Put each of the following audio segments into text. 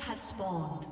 Have spawned.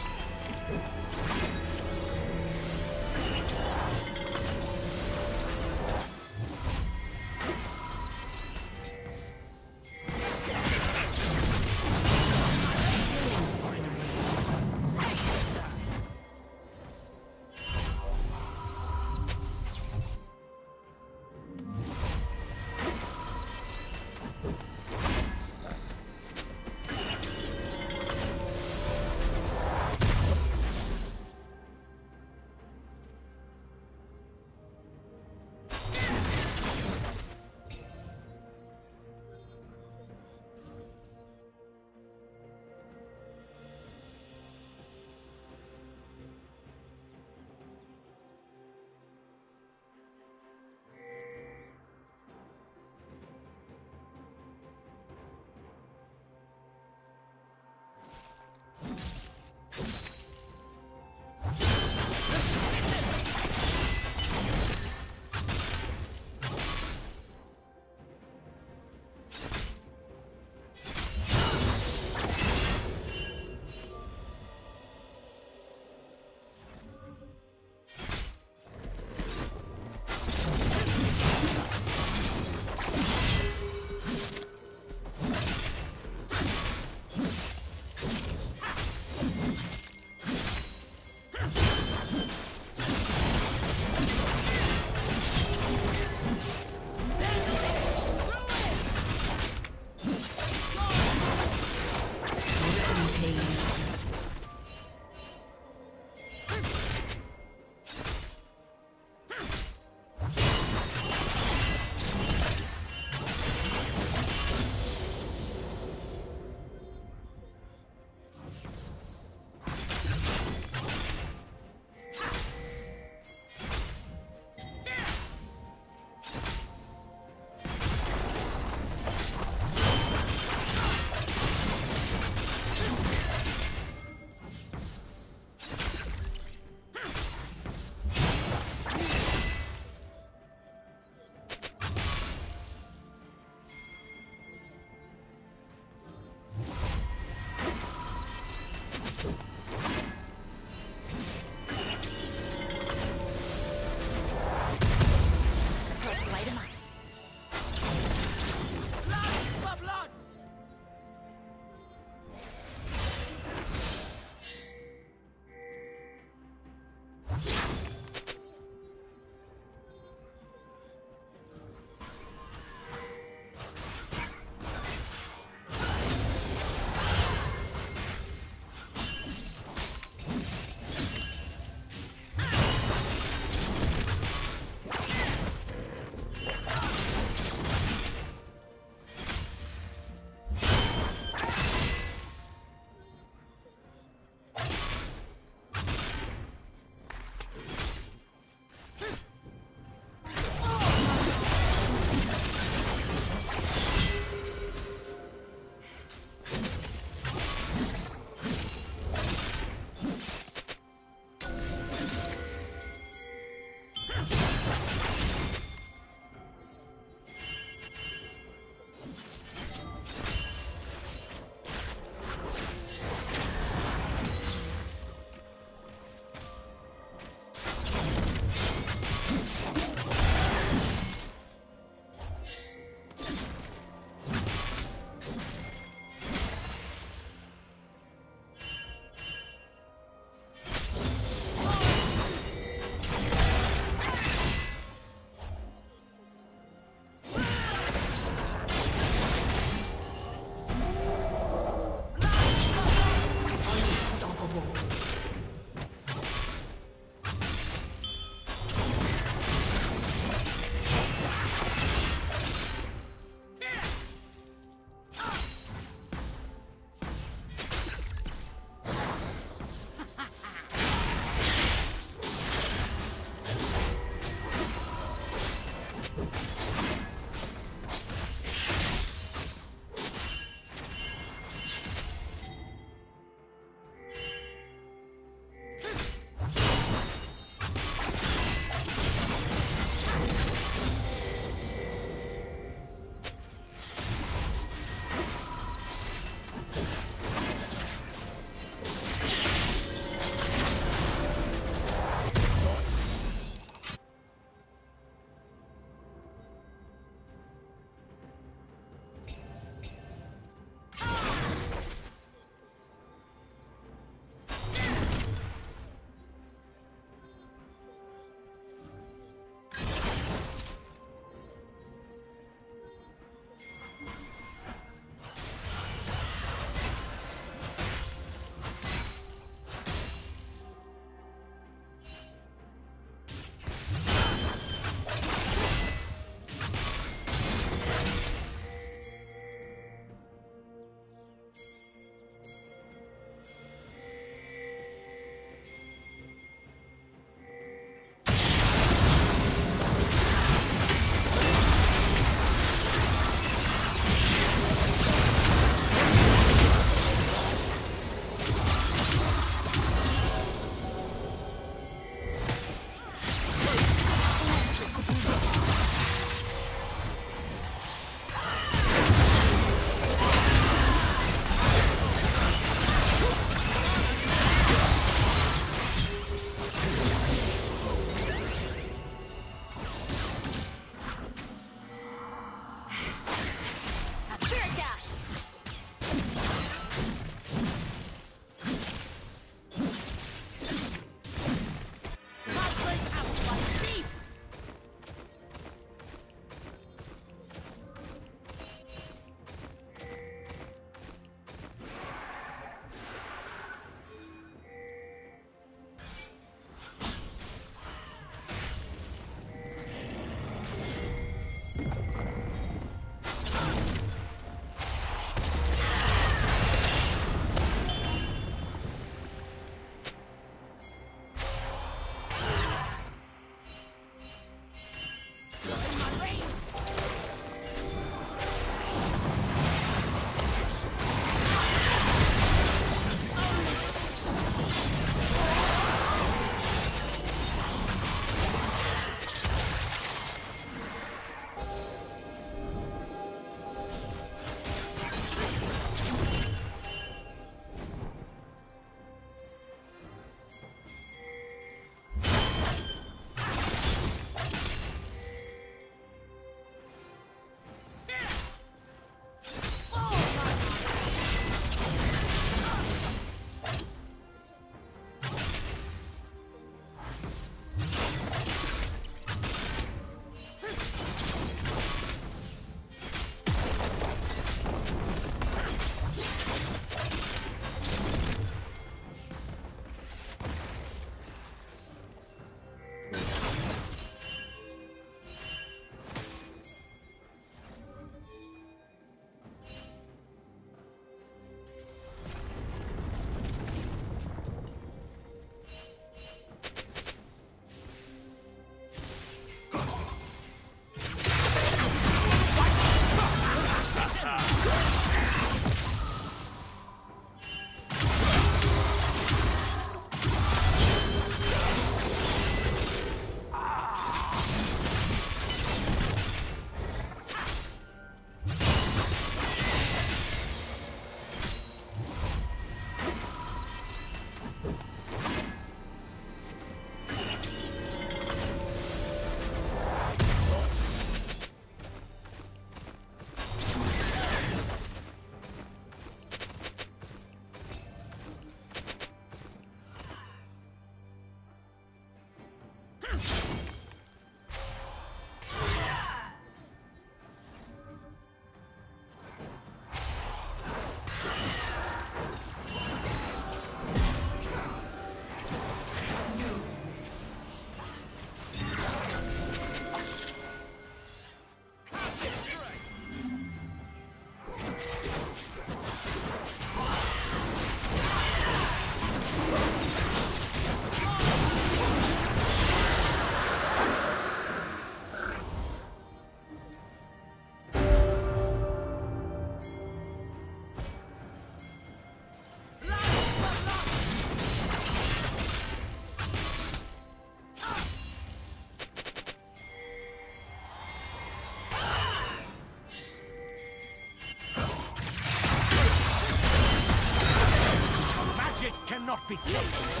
Cannot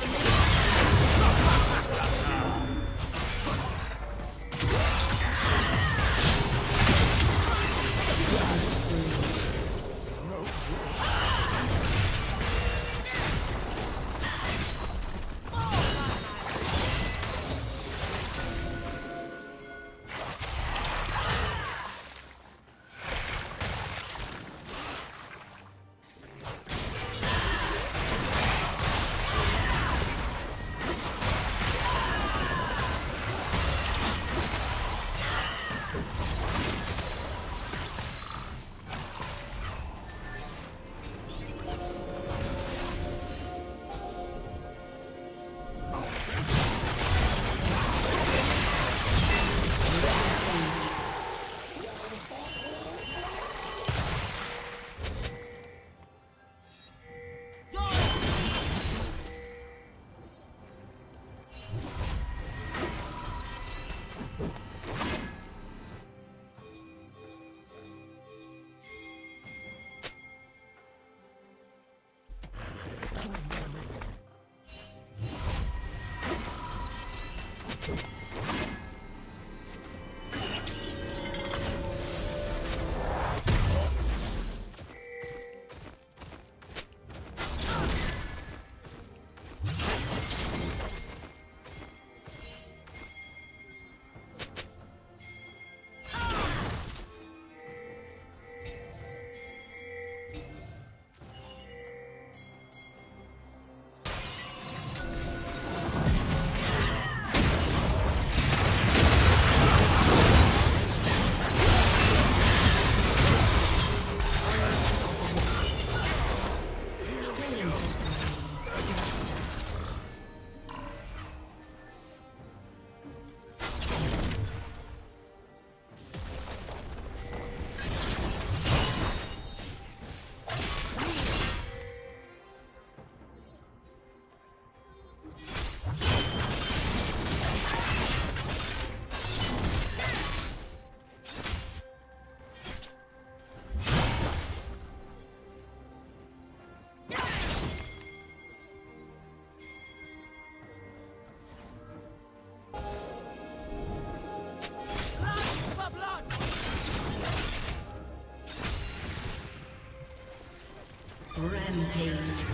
Rampage.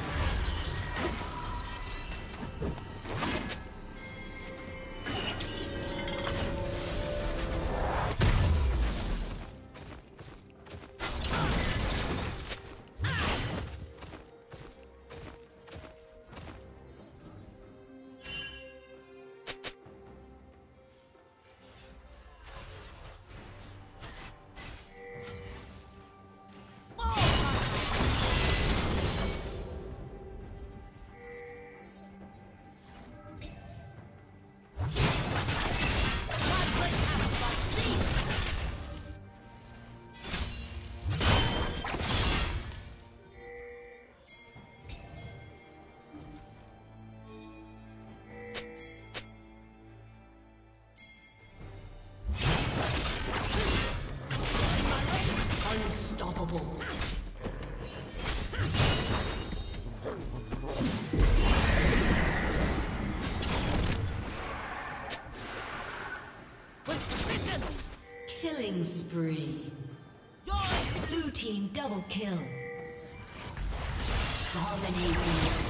Spree. Blue team double kill. Dominating.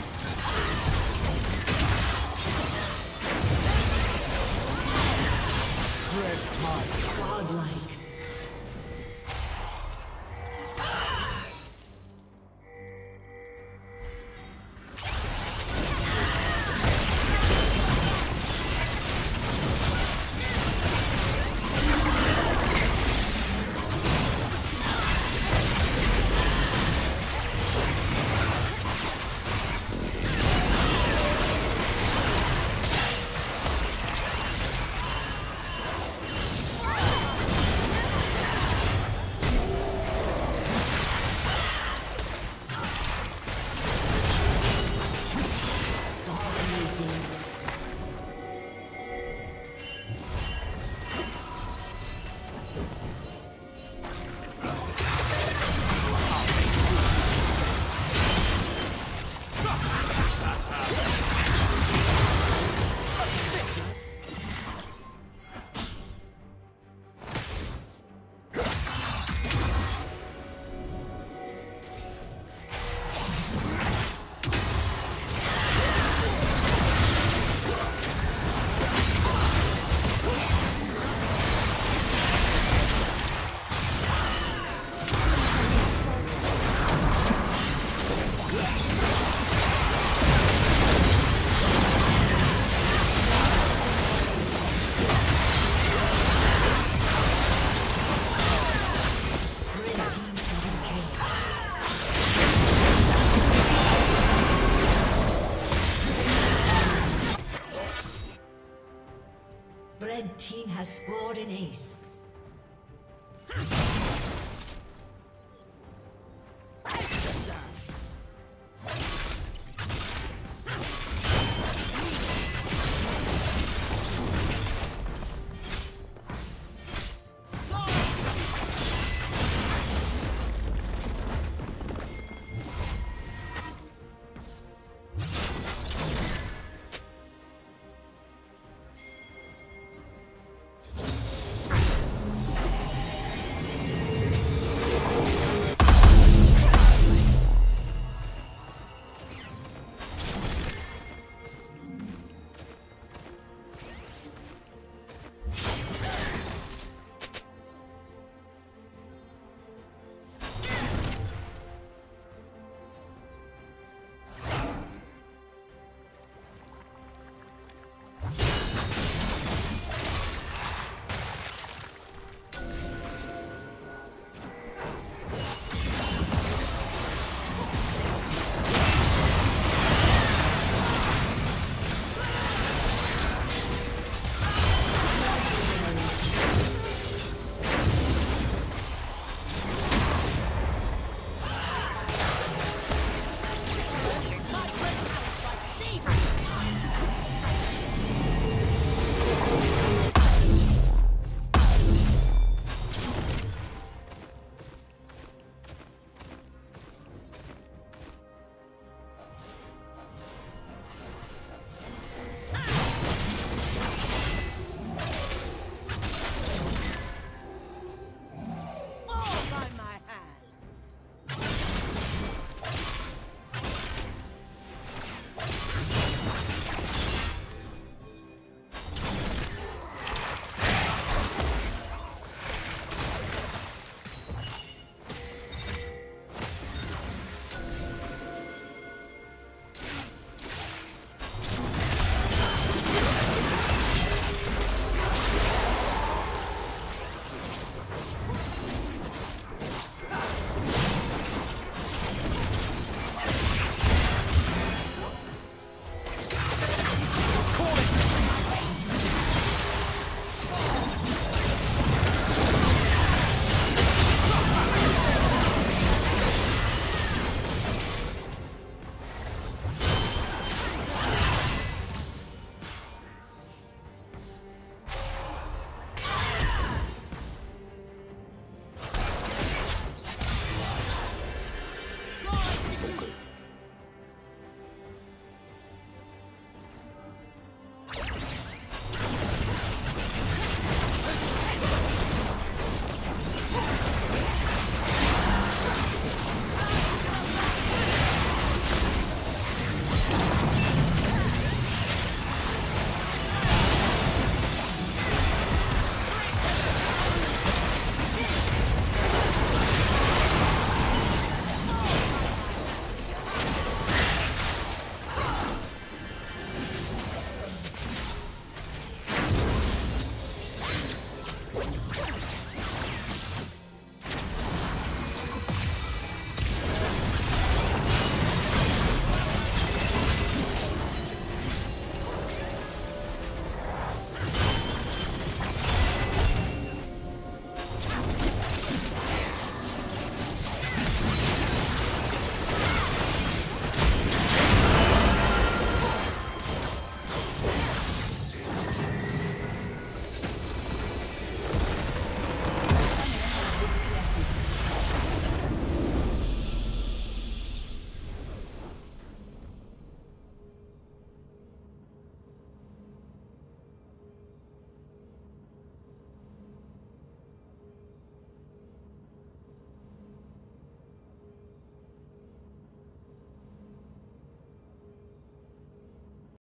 Has.